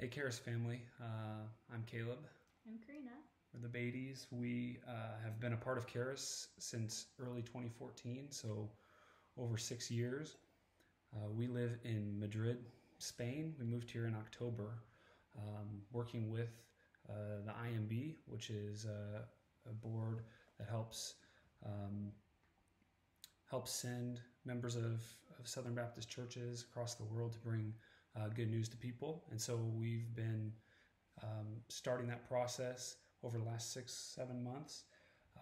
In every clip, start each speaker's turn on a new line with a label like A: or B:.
A: Hey, Charis family. Uh, I'm Caleb.
B: I'm Carina.
A: We're the Beatys. We uh, have been a part of Charis since early 2014, so over six years. Uh, we live in Madrid, Spain. We moved here in October, um, working with uh, the IMB, which is a, a board that helps um, helps send members of, of Southern Baptist churches across the world to bring uh, good news to people. And so we've been um, starting that process over the last six, seven months.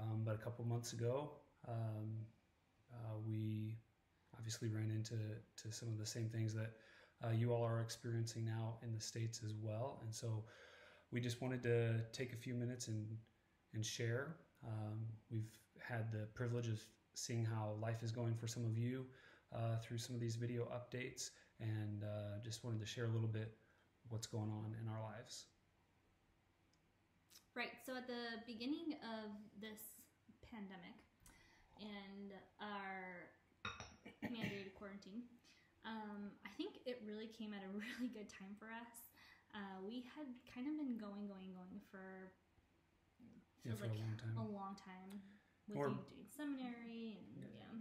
A: Um, but a couple months ago, um, uh, we obviously ran into to some of the same things that uh, you all are experiencing now in the States as well. And so we just wanted to take a few minutes and, and share. Um, we've had the privilege of seeing how life is going for some of you uh, through some of these video updates and uh, just wanted to share a little bit what's going on in our lives.
B: Right. So at the beginning of this pandemic and our mandated quarantine, um, I think it really came at a really good time for us. Uh, we had kind of been going, going, going for
A: yeah, for
B: like
A: a long time.
B: A long time with
A: Or-
B: you doing seminary and yeah.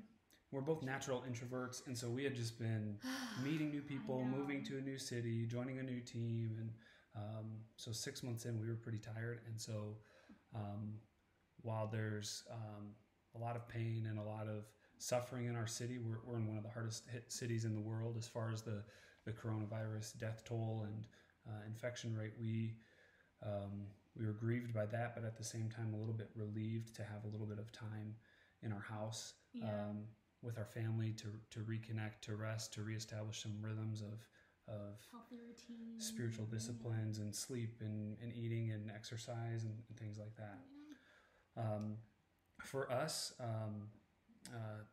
A: We're both natural introverts, and so we had just been meeting new people, moving to a new city, joining a new team, and um, so six months in, we were pretty tired. And so, um, while there's um, a lot of pain and a lot of suffering in our city, we're, we're in one of the hardest hit cities in the world as far as the the coronavirus death toll and uh, infection rate. We um, we were grieved by that, but at the same time, a little bit relieved to have a little bit of time in our house
B: Yeah.
A: um, with our family to to reconnect, to rest, to reestablish some rhythms of of
B: Healthy routine.
A: spiritual disciplines and sleep and, and eating and exercise and, and things like that. Um, for us, um, uh,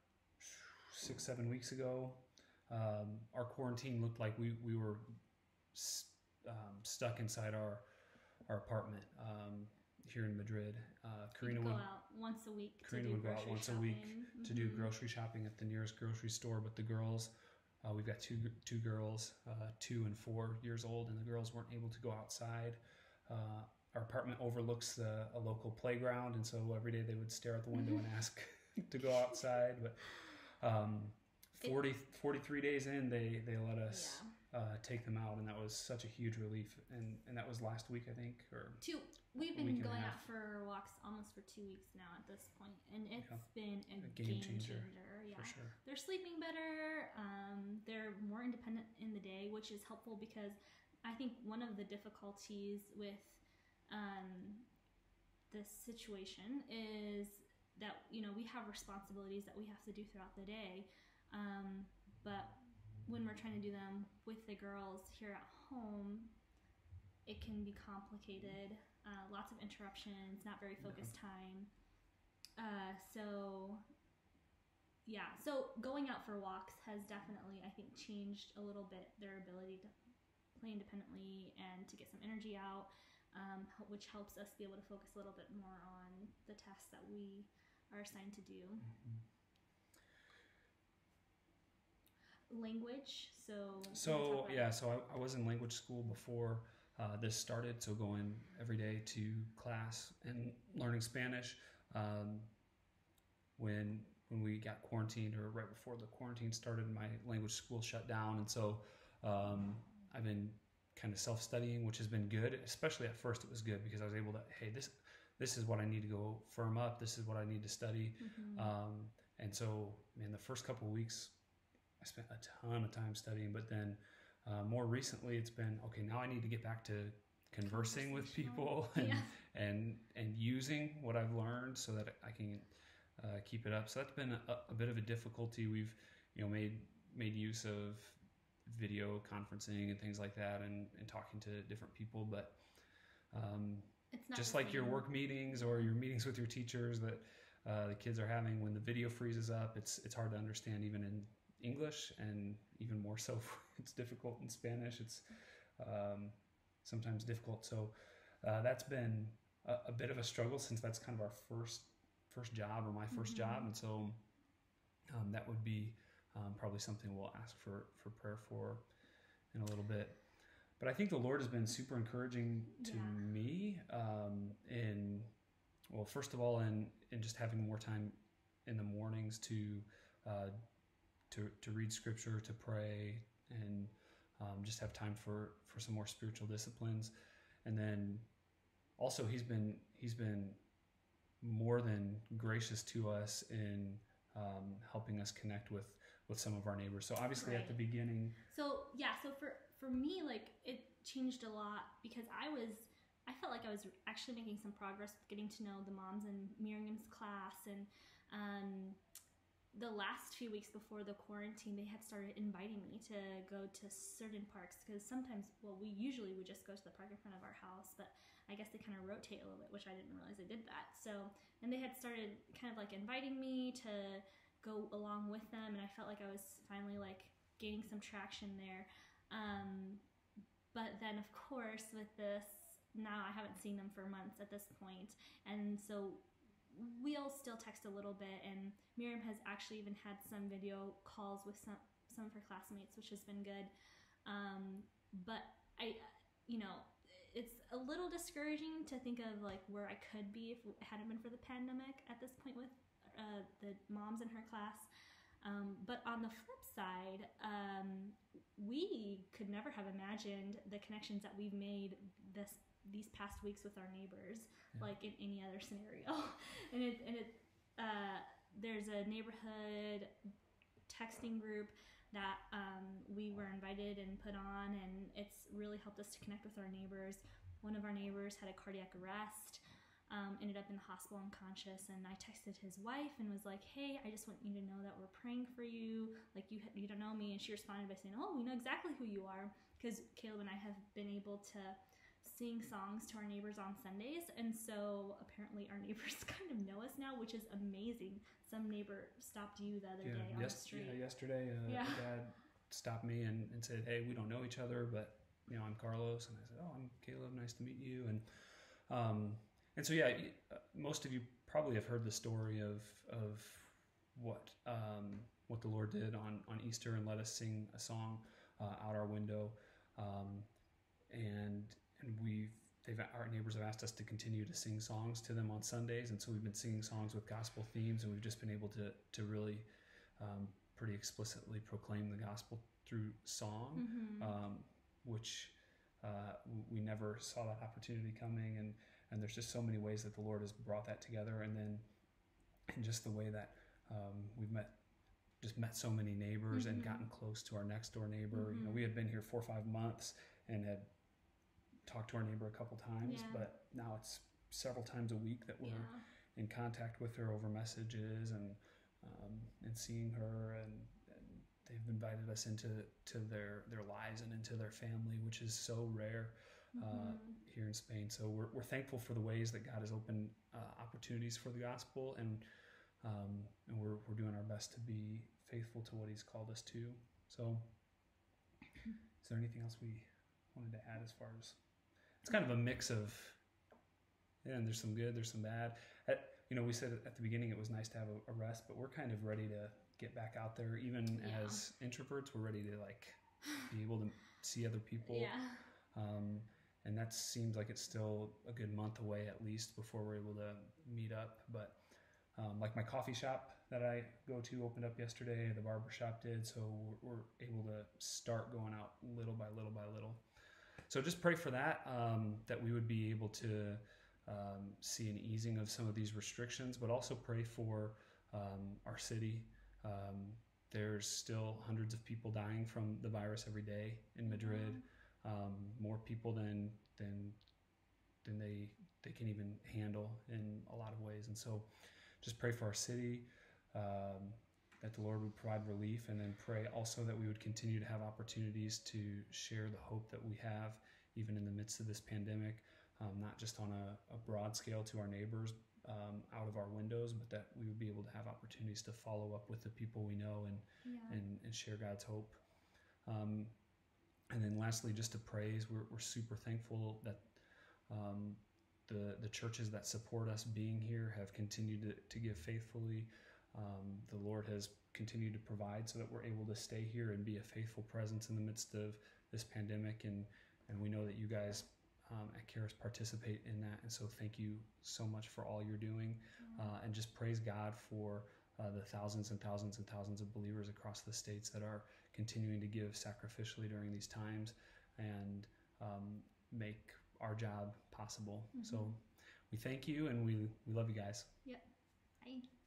A: six seven weeks ago, um, our quarantine looked like we we were s- um, stuck inside our our apartment um, here in Madrid. Uh, Carina
B: We'd go
A: would
B: out once a week.
A: Carina
B: to do
A: would go out
B: grocery
A: once a week
B: shopping.
A: to do
B: Mhm.
A: grocery shopping at the nearest grocery store. But the girls, uh, we've got two two girls, uh, two and four years old, and the girls weren't able to go outside. Uh, our apartment overlooks the, a local playground, and so every day they would stare out the window and ask to go outside. But um, 40, 43 days in, they they let us
B: Yeah.
A: uh, take them out, and that was such a huge relief. And and that was last week, I think, or
B: Two. We've been going out for walks almost for two weeks now at this point, and it's
A: Yeah.
B: been a,
A: A game
B: game,
A: changer,
B: changer. Yeah,
A: for sure.
B: they're sleeping better. Um, they're more independent in the day, which is helpful because I think one of the difficulties with um, this situation is that you know we have responsibilities that we have to do throughout the day, um, but when we're trying to do them with the girls here at home, it can be complicated. Uh, lots of interruptions, not very focused time. Uh, so, yeah, so going out for walks has definitely, I think, changed a little bit their ability to play independently and to get some energy out, um, which helps us be able to focus a little bit more on the tasks that we are assigned to do.
A: Mhm.
B: Language, so.
A: So yeah, so I, I was in language school before uh, this started. So going every day to class and learning Spanish. Um, when when we got quarantined, or right before the quarantine started, my language school shut down, and so um, I've been kind of self studying, which has been good. Especially at first, it was good because I was able to hey this this is what I need to go firm up. This is what I need to study.
B: Mhm.
A: Um, and so, man, the first couple of weeks, I spent a ton of time studying. But then, uh, more recently, it's been okay. Now I need to get back to conversing with people and
B: Yeah.
A: and and using what I've learned so that I can uh, keep it up. So that's been a, a bit of a difficulty. We've you know made made use of video conferencing and things like that, and, and talking to different people, but. Um,
B: It's not
A: just like your work meetings or your meetings with your teachers that uh, the kids are having when the video freezes up it's it's hard to understand even in english and even more so it's difficult in spanish it's um, sometimes difficult so uh, that's been a, a bit of a struggle since that's kind of our first first job or my 1st
B: Mhm.
A: job and so um, that would be um, probably something we'll ask for for prayer for in a little bit but I think the Lord has been super encouraging to
B: Yeah.
A: me um, in, well, first of all, in in just having more time in the mornings to uh, to to read Scripture, to pray, and um, just have time for for some more spiritual disciplines, and then also he's been he's been more than gracious to us in um, helping us connect with with some of our neighbors. So obviously at the beginning,
B: So yeah, so for for me, like it changed a lot because I was I felt like I was actually making some progress getting to know the moms in Miriam's class and um, the last few weeks before the quarantine, they had started inviting me to go to certain parks because sometimes, well, we usually would just go to the park in front of our house, but I guess they kind of rotate a little bit, which I didn't realize they did that. So, and they had started kind of like inviting me to go along with them, and I felt like I was finally like gaining some traction there. Um, but then, of course, with this, now I haven't seen them for months at this point, and so we'll still text a little bit. And Miriam has actually even had some video calls with some some of her classmates, which has been good. Um, but I, you know, it's a little discouraging to think of like where I could be if it hadn't been for the pandemic at this point with uh, the moms in her class. Um, but on the flip side, um, we could never have imagined the connections that we've made this these past weeks with our neighbors,
A: Yeah.
B: like in any other scenario. and it and it uh, there's a neighborhood texting group that um, we were invited and put on, and it's really helped us to connect with our neighbors. One of our neighbors had a cardiac arrest, um, ended up in the hospital unconscious, and I texted his wife and was like, "Hey, I just want you to know that we're praying for you. Like you you don't know me," and she responded by saying, "Oh, we know exactly who you are," because Caleb and I have been able to sing songs to our neighbors on Sundays, and so apparently our neighbors kind of know us now, which is amazing. Some neighbor stopped you the other
A: yeah,
B: day on
A: yes,
B: the street.
A: yeah, yesterday, uh,
B: Yeah.
A: Dad stopped me and, and said, "Hey, we don't know each other, but you know, I'm Carlos," and I said, "Oh, I'm Caleb. Nice to meet you." And um, and so yeah, uh, most of you probably have heard the story of of what um, what the Lord did on on Easter and let us sing a song uh, out our window, um, and and we've they've our neighbors have asked us to continue to sing songs to them on Sundays, and so we've been singing songs with gospel themes, and we've just been able to to really um, pretty explicitly proclaim the gospel through song,
B: Mhm.
A: um, which uh, we never saw that opportunity coming, and and there's just so many ways that the Lord has brought that together, and then and just the way that um, we've met just met so many neighbors and
B: Mhm.
A: gotten close to our next door neighbor. You know, we had been here four or five months and had talked to our neighbor a couple times,
B: Yeah.
A: but now it's several times a week that we're
B: yeah.
A: in contact with her over messages and um, and seeing her and, and they've invited us into to their their lives and into their family, which is so rare uh,
B: Mhm.
A: here in Spain. So we're, we're thankful for the ways that God has opened uh, opportunities for the gospel, and um, and we're, we're doing our best to be faithful to what He's called us to. So, is there anything else we wanted to add as far as it's kind of a mix of yeah, and there's some good, there's some bad. At, you know, we said at the beginning it was nice to have a, a rest, but we're kind of ready to get back out there. Even
B: Yeah.
A: as introverts, we're ready to like be able to see other people.
B: yeah.
A: Um, and that seems like it's still a good month away at least before we're able to meet up. But um, like my coffee shop that I go to opened up yesterday, the barber shop did, so we're, we're able to start going out little by little by little. So just pray for that, um, that we would be able to um, see an easing of some of these restrictions, but also pray for um, our city. Um, there's still hundreds of people dying from the virus every day in Madrid um, more people than than than they they can even handle in a lot of ways. And so, just pray for our city um, that the Lord would provide relief, and then pray also that we would continue to have opportunities to share the hope that we have, even in the midst of this pandemic, um, not just on a, a broad scale to our neighbors. Um, out of our windows, but that we would be able to have opportunities to follow up with the people we know and
B: Yeah.
A: and, and share God's hope. Um, and then lastly, just to praise, we're, we're super thankful that um, the, the churches that support us being here have continued to, to give faithfully. Um, the Lord has continued to provide so that we're able to stay here and be a faithful presence in the midst of this pandemic and, and we know that you guys um, at Charis participate in that. And so thank you so much for all you're doing, uh, and just praise God for uh, the thousands and thousands and thousands of believers across the states that are continuing to give sacrificially during these times and um, make our job possible.
B: Mhm.
A: So we thank you and we, we love you guys. Yep.
B: Bye.